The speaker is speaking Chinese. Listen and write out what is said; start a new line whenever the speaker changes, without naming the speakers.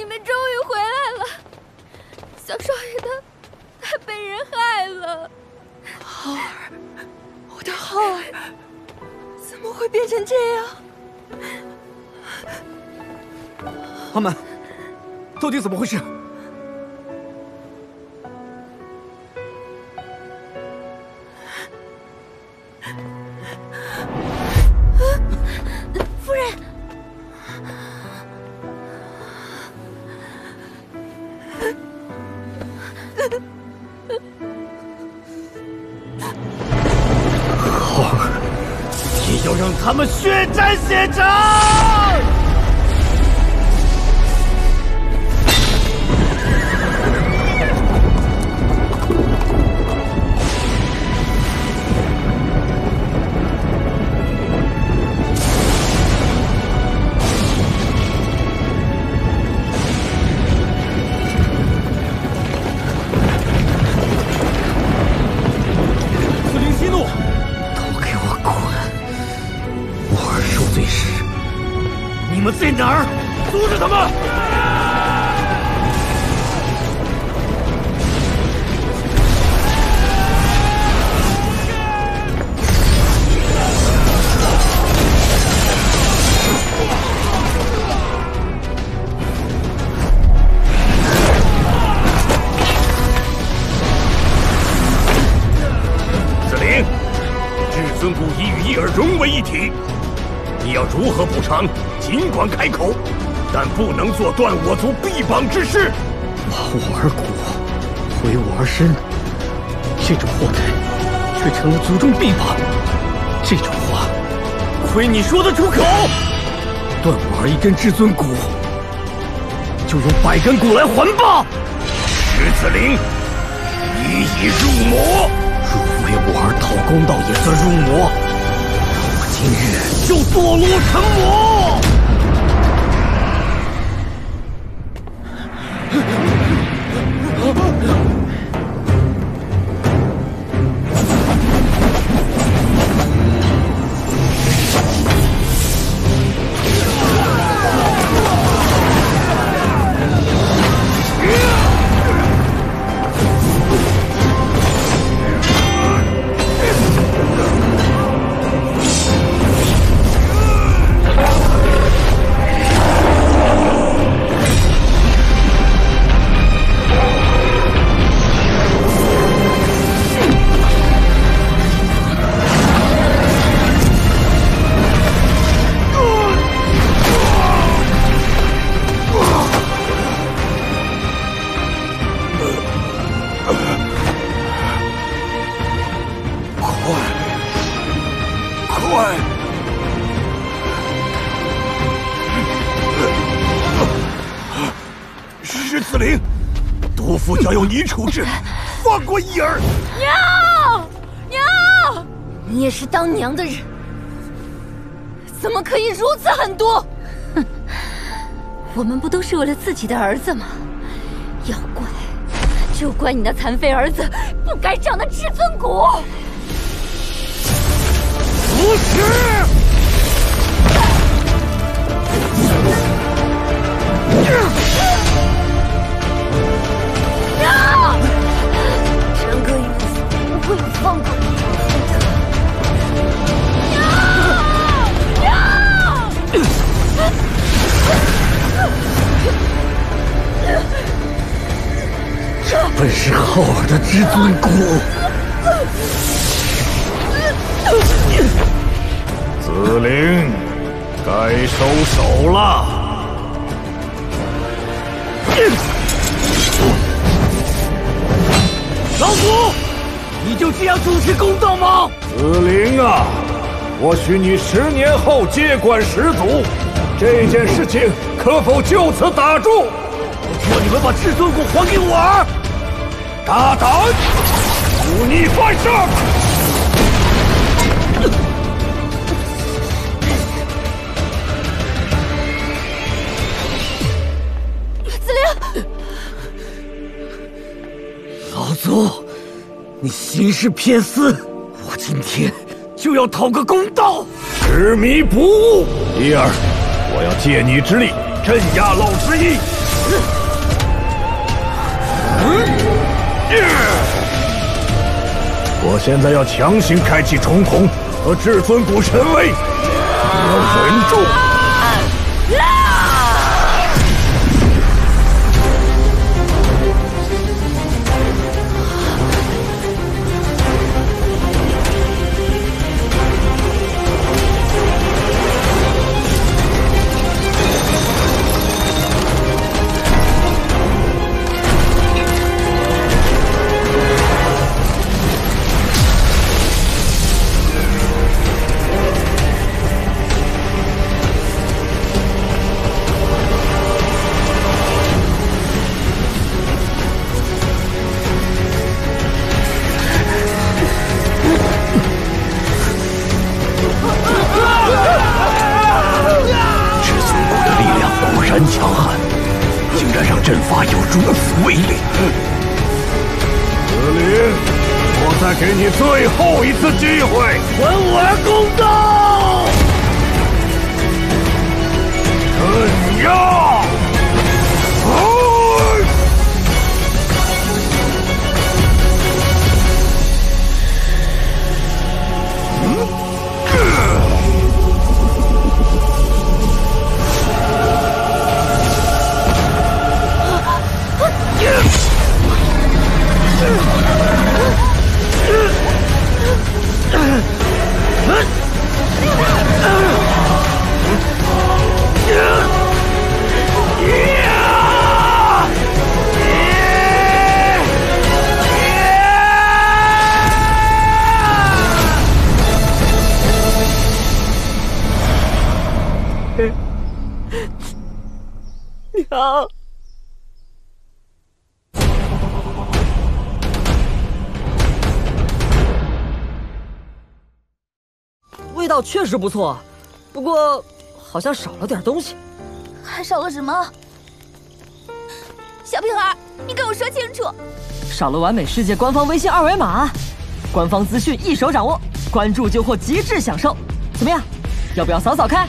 你们终于回来了。小少爷他他被人害了。浩儿，我的浩儿，怎么会变成这样？
阿满，到底怎么回事？他们血债血偿！儿？阻止他们！
子灵，至尊骨已与伊尔融为一体，你要如何补偿？尽管开口，但不能做断我族臂膀之事。
挖我儿骨，毁我儿身，这种祸害却成了族中臂膀。这种话，
亏你说得出口！
断我儿一根至尊骨，就用百根骨来还吧！
石子灵，你已入魔。
若为我儿讨公道，也算入魔。今日就堕
落成魔！
灵，毒妇交由你处置，放过伊儿。
娘，娘，你也是当娘的人，怎么可以如此狠毒？哼，我们不都是为了自己的儿子吗？要怪就怪你那残废儿子不该长的至尊骨。不
是！这本是浩儿的至尊骨。
紫灵，该收手了。
老祖，你就这样主持公道吗？
紫灵啊，我许你十年后接管始祖，这件事情可否就此打住？我
只要你们把至尊骨还给我儿。
大胆，忤逆犯上！
子灵，
老祖，你行事偏私，我今天就要讨个公道。
执迷不悟，伊儿，我要借你之力镇压老之意。现在要强行开启重瞳和至尊骨神威，你要忍住。
如此威力，
紫林，我再给你最后一次机会，还
我公道！
镇压。
确实不错，不过好像少了点东西。
还少了什么？小屁孩，你给我说清楚。
少了完美世界官方微信二维码，官方资讯一手掌握，关注就获极致享受。怎么样？要不要扫扫看？